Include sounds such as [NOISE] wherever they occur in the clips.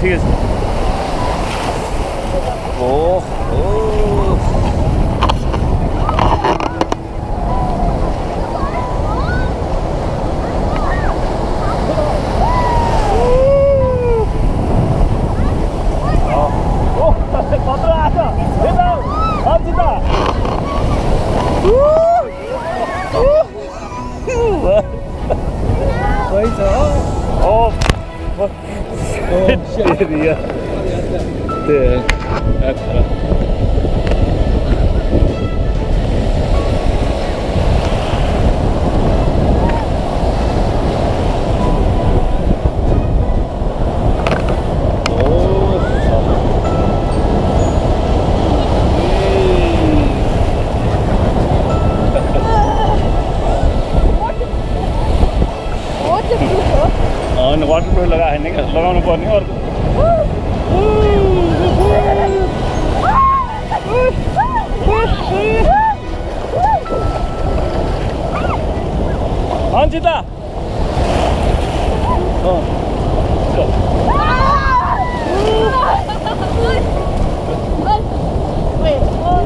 ठिकै छ ओ ओ ओ Oh, shit. [LAUGHS] det, water proof लगायो होइन क्या लगाउनु पर्ने अर्को अन्जिता अँ, चल।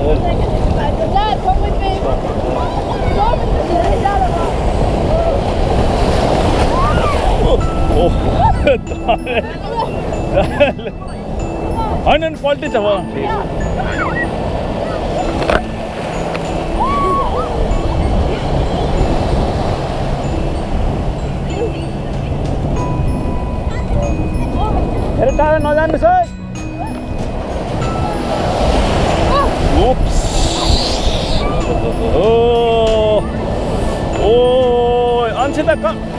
Dad, come with me. Come with me. 아는 뻘대 잡아 Cara, no dame soy. Ups. Oh. Oh, antes de acá.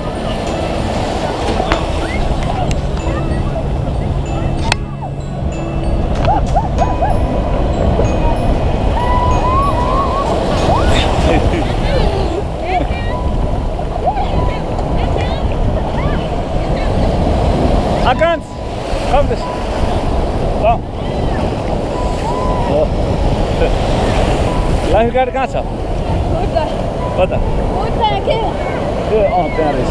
Life guard कहाँ छ कता ए अँ त्यहाँ रहेछ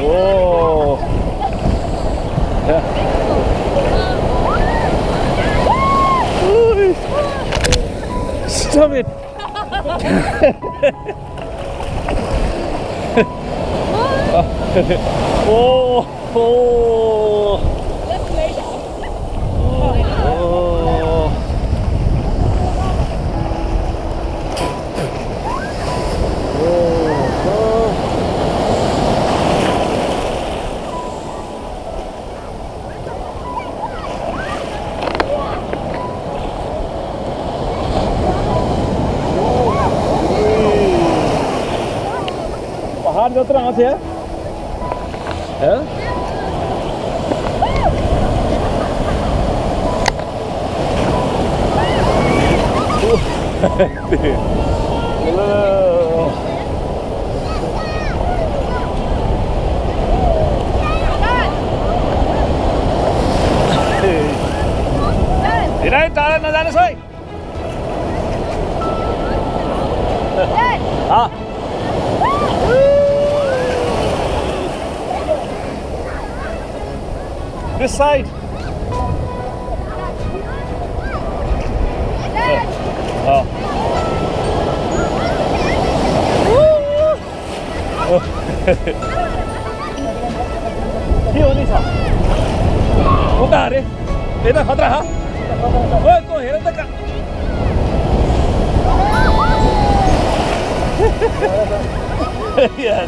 ओ Stop it! [LAUGHS] oh, oh, oh. Har du något annat här? Ja? Oh. This side. Oh. oh. Here on this one. Look at it. It's a khatra, huh? Oh, go here. Look at yeah.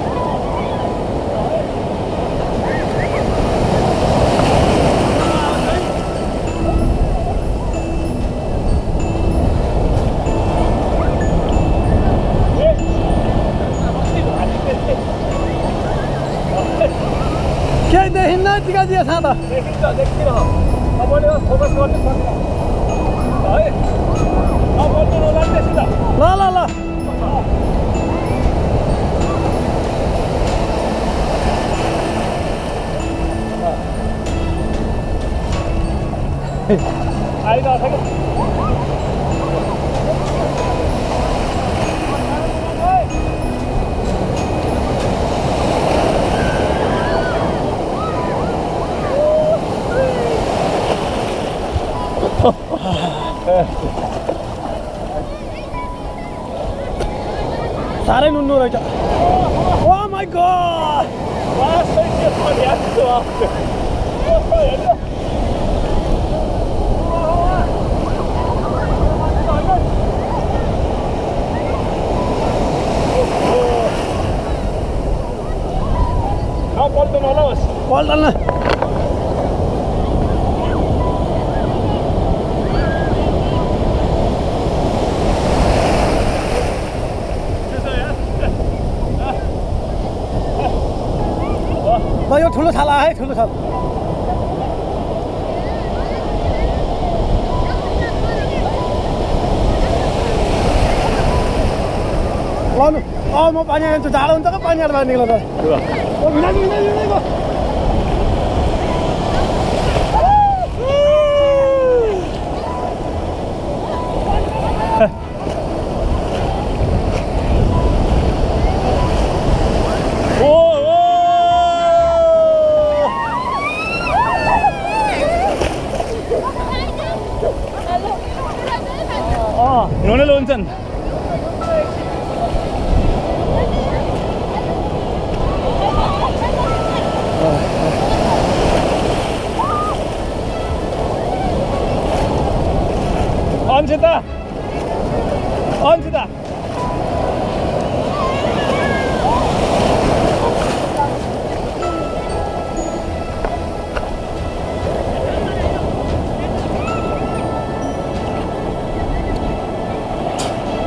टिका दिए छ त देखिन्छ देखिँदैन तपाईँले focus गर्नु सक्दैन है ल ल ल आइरहेको छ कि साह्रै नुन्नु रहेछ ओ माई गड वास्तै के छ नि यस्तो वास्तै कस्तो हेर्नु नपल्टनु होला पल्टन ठुलो छाला है ठुलो छाला। लाउनु अँ म पानी हाल्छु जाडो हुन्छ त पानी हालेर बाहिर निक्ल त Günaydın.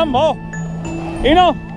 Come e não.